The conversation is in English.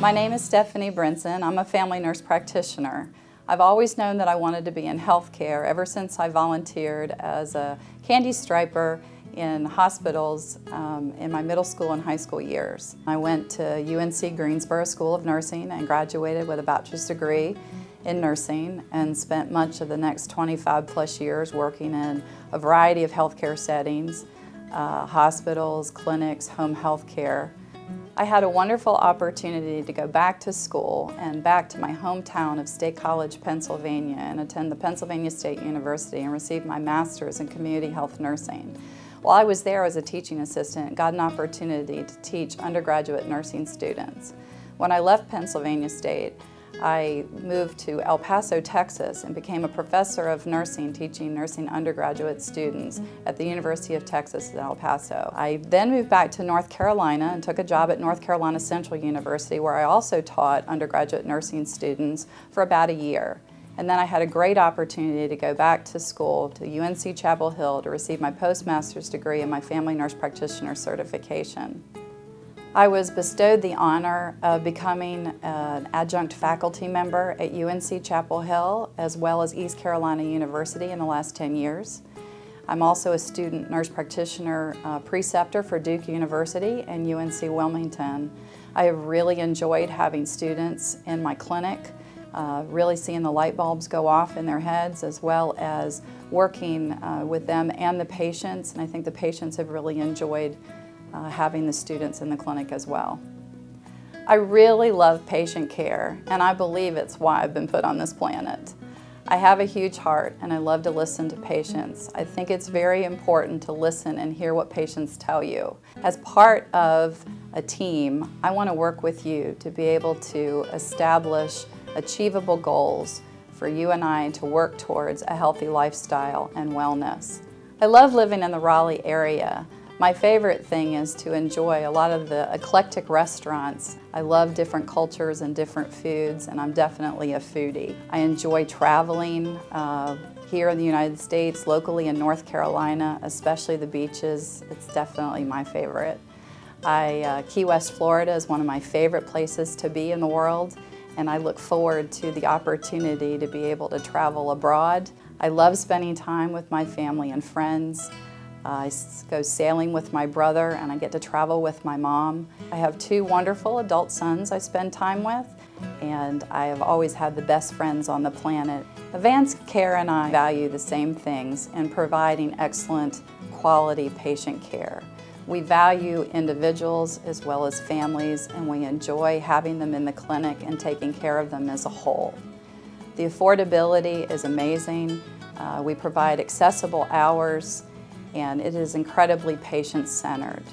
My name is Stephenie Brinson. I'm a family nurse practitioner. I've always known that I wanted to be in healthcare ever since I volunteered as a candy striper in hospitals um, in my middle school and high school years. I went to UNC Greensboro School of Nursing and graduated with a bachelor's degree in nursing and spent much of the next 25 plus years working in a variety of healthcare settings, uh, hospitals, clinics, home health care. I had a wonderful opportunity to go back to school and back to my hometown of State College, Pennsylvania and attend the Pennsylvania State University and receive my master's in community health nursing. While I was there as a teaching assistant, got an opportunity to teach undergraduate nursing students. When I left Pennsylvania State, I moved to El Paso, Texas and became a professor of nursing teaching nursing undergraduate students at the University of Texas at El Paso. I then moved back to North Carolina and took a job at North Carolina Central University where I also taught undergraduate nursing students for about a year. And then I had a great opportunity to go back to school to UNC Chapel Hill to receive my postmaster's degree and my family nurse practitioner certification. I was bestowed the honor of becoming an adjunct faculty member at UNC Chapel Hill as well as East Carolina University in the last 10 years. I'm also a student nurse practitioner uh, preceptor for Duke University and UNC Wilmington. I have really enjoyed having students in my clinic, uh, really seeing the light bulbs go off in their heads as well as working uh, with them and the patients and I think the patients have really enjoyed uh, having the students in the clinic as well. I really love patient care and I believe it's why I've been put on this planet. I have a huge heart and I love to listen to patients. I think it's very important to listen and hear what patients tell you. As part of a team, I want to work with you to be able to establish achievable goals for you and I to work towards a healthy lifestyle and wellness. I love living in the Raleigh area. My favorite thing is to enjoy a lot of the eclectic restaurants. I love different cultures and different foods, and I'm definitely a foodie. I enjoy traveling uh, here in the United States, locally in North Carolina, especially the beaches. It's definitely my favorite. I, uh, Key West, Florida is one of my favorite places to be in the world, and I look forward to the opportunity to be able to travel abroad. I love spending time with my family and friends. I go sailing with my brother and I get to travel with my mom. I have two wonderful adult sons I spend time with and I have always had the best friends on the planet. Avance Care and I value the same things in providing excellent quality patient care. We value individuals as well as families and we enjoy having them in the clinic and taking care of them as a whole. The affordability is amazing. Uh, we provide accessible hours and it is incredibly patient-centered.